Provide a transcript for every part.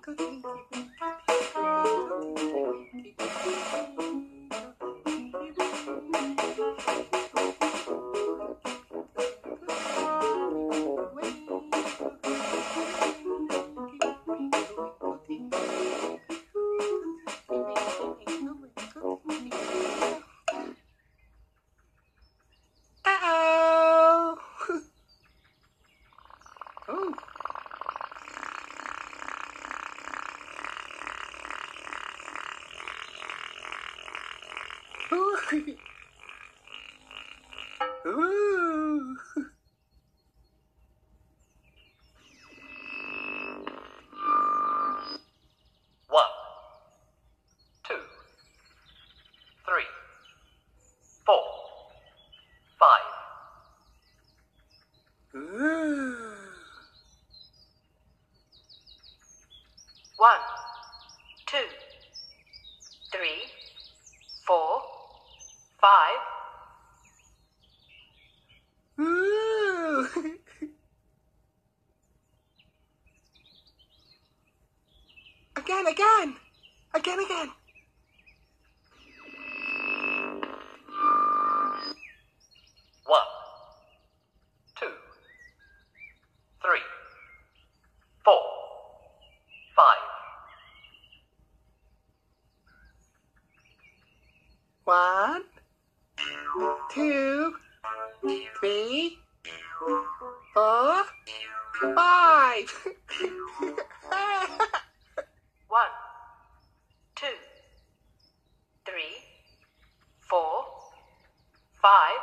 как ветер. Ooh. Ooh. One, two, three, four, five, Ooh. One, two, three, four, five. Ooh. Again, again. Again, again. one, two, three, four, five, One, two, three, four, five. One, two, three, four, five.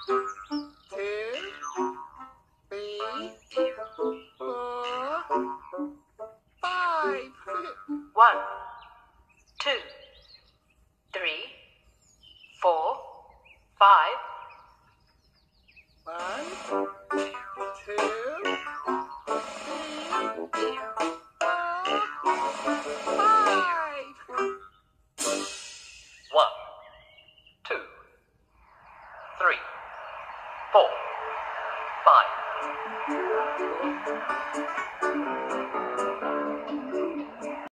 four, five,